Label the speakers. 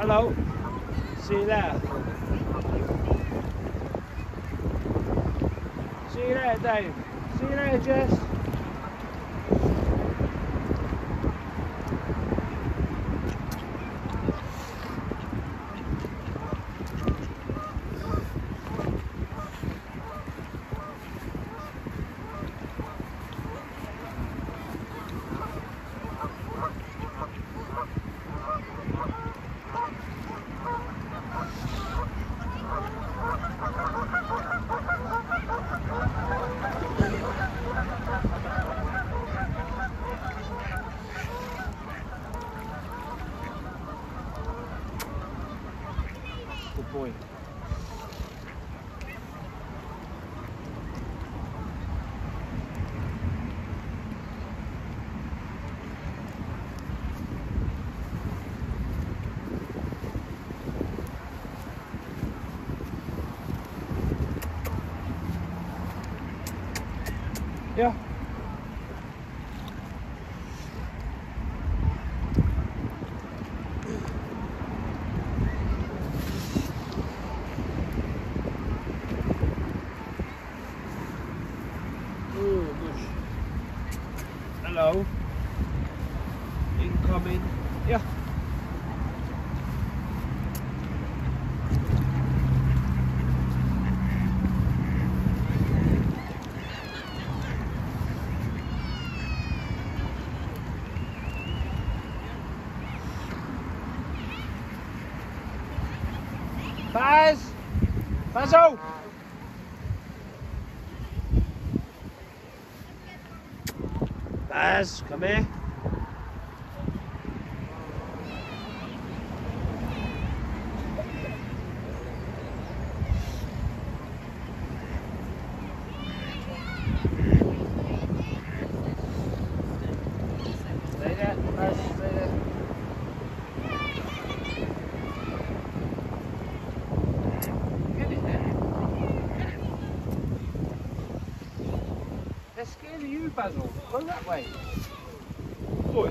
Speaker 1: Hello. See you there. See you there, Dave. See you there, Jess. Boy. Yeah. Hello. Incoming. Yeah. Baz! Bazo! Baz, come here. Stay there, Baz, stay there. Get it there. They're scared of you, Basil. Go that way. Boy.